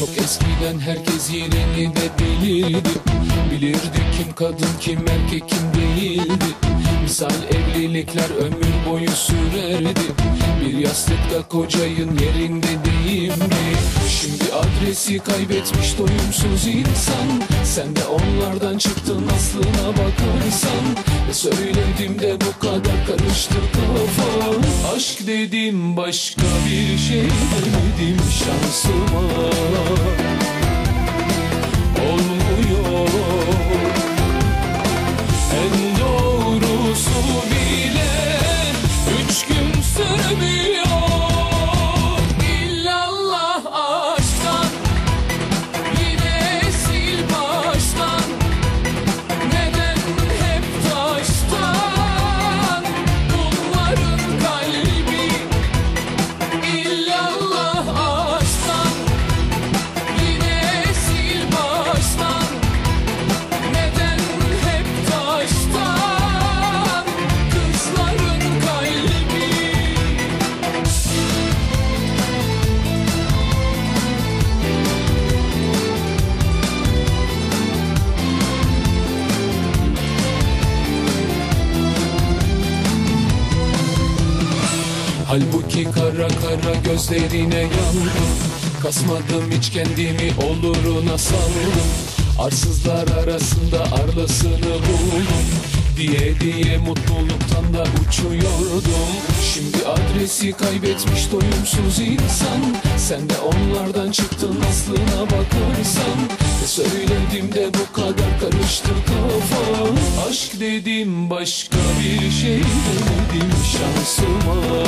Çok eskiden herkes yerini de bilirdi. Bilirdi kim kadın kim erkek kim değildi. Misal evlilikler ömür boyu sürerdi. Bir yastıkta kocayın yerinde değil mi? Şimdi adresi kaybetmiş doyumsuz insan. Sen de onlardan çıktın aslına bakarsan. Ve söyledim de bu kadar karıştı kafa Aşk dedim başka bir şey. Demedim şansıma Halbuki kara kara gözlerine yandım. Kasmadım hiç kendimi oluruna saldım. Arsızlar arasında arlasını buldum. Diye diye mutluluktan da uçuyordum. Şimdi adresi kaybetmiş doyumsuz insan. Sen de onlardan çıktın aslına bakarsan. Ve söyledim de bu kadar karıştı Aşk dedim başka bir şey demedim şansıma